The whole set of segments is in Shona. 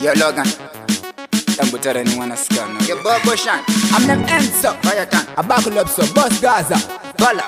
Yo, Logan. I'm not answer. Fire time. I buckle up so boss Gaza. Bala.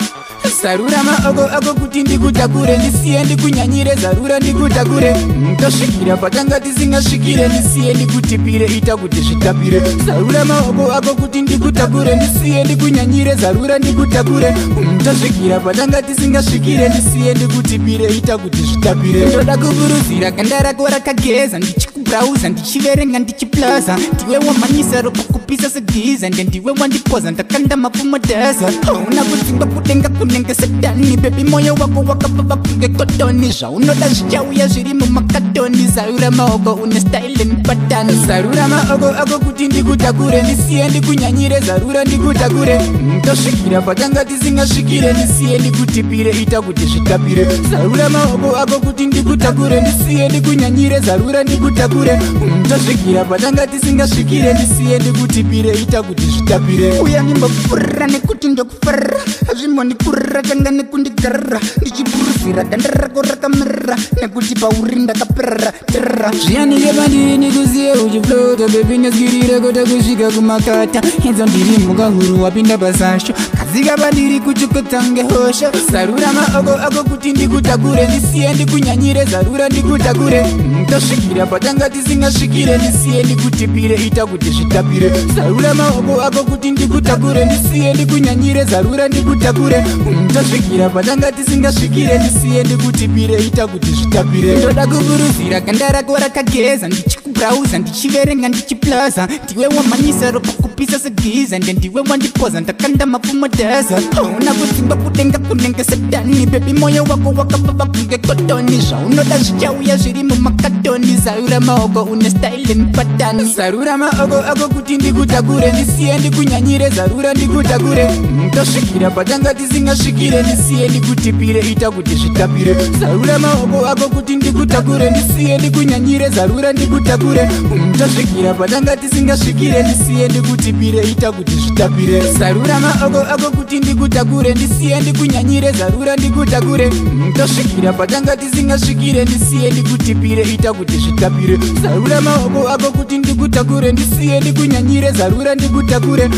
Zarura ma ogo ogo kuti ndi kutakure ndisiye ndi kunyanyire zarura ndi kutakure ndasvikira patanga tisingasvikire ndisiye ndi kutipire ita kuti zvitapire zarura ma ogo ogo kuti ndi kutakure ndisiye ndi kunyanyire zarura ndi kutakure ndasvikira patanga tisingasvikire ndisiye ndi kutipire ita kuti zvitapire ndoda kukuruzira kanda rako rakageza ndichi ndichibrauza ndichiverenga ndichiplaza ndiwe wamhanyisa ropa kupisa sedhiza nde ndiwe wandipoza ndakanda mapumodaza hauna kudzingwa kudenga kunenge sedani bebi moyo wako wakabava kunge kotoni zvaunoda zvichauya zviri mumakatoni zarura maoko une stylen patani zarura maoko ako kuti ndikutakure ndisiye ndikunyanyire zarura ndikutakure ndosvikira patanga tisingasvikire ndisiye ndikutipire ita kuti zvitapire zarura maoko ako kuti ndikutakure ndisiye ndikunyanyire zarura ndikutakure kure unotasvikira padanga tisingasvikire ndisiye ndikutipire ita kuti zvitapire uya ndimbokurira nekuti ndokufarira hazvimbondikurira tanga nekundigarira ndichiburuzira danda rako rakamirira nekuti pauri ndakaperera terera zviyanikepandiini kuziye uchifloto bepinyoskirire kota kusvika kumakata idzo ndiri mhuka huru wapinda pasasho ziva ndiri kuchukutange hosha zarura maoko ako kuti ndikutakure ndisiye ndikunyanyire zarura ndikutakure ndosvikira patanga tisingasvikire ndisiye ndikutipire ita kuti zvitapire zarura maoko ako kuti ndikutakure ndisiye ndikunyanyire zarura ndikutakure ndosvikira patanga tisingasvikire ndisiye ndikutipire ita kuti zvitapire ndoda kuburuzira ganda rako rakageza ndichikubrauza ndichiverenga ndichiplaza ndiwewamanyisa ropa kupisa segiza ndendiwe wandipoza ndakanda mapfumodaza hauna kudzingwa kudenga kunenge sedani bebi moyo wako wakapava kunge kotoni zvaunoda zvichauya zviri mumakatoni zarura maoko une style mipatani zarura maoko ako kuti ndikutakure ndisiye ndikunyanyire zarura ndikutakure ndosvikira patanga tisingasvikire ndisiye ndikutipire ita kuti zvitapire zarura maoko ako kuti ndikutakure ndisiye ndikunyanyire zarura ndikutakure ndosvikira patanga tisingasvikire ndisiye ndikuti zvitipire ita kuti zvitapire zarura maoko ako kuti ndikutakure ndisiye ndikunyanyire zarura ndikutakure tosvikira patanga tisingasvikire ndisiye ndikutipire ita kuti zvitapire zarura maoko ako kuti ndikutakure ndisiye ndikunyanyire zarura ndikutakure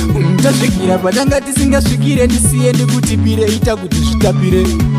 tosvikira patanga tisingasvikire ndisiye ndikutipire ita kuti zvitapire